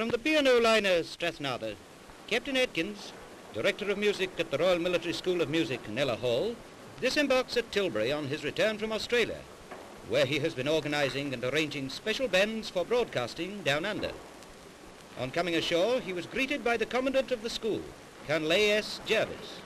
From the P&O liner Strathnaver, Captain Adkins, Director of Music at the Royal Military School of Music, Kneller Hall, disembarks at Tilbury on his return from Australia, where he has been organising and arranging special bands for broadcasting down under. On coming ashore, he was greeted by the Commandant of the school, Colonel H.S. Jervis.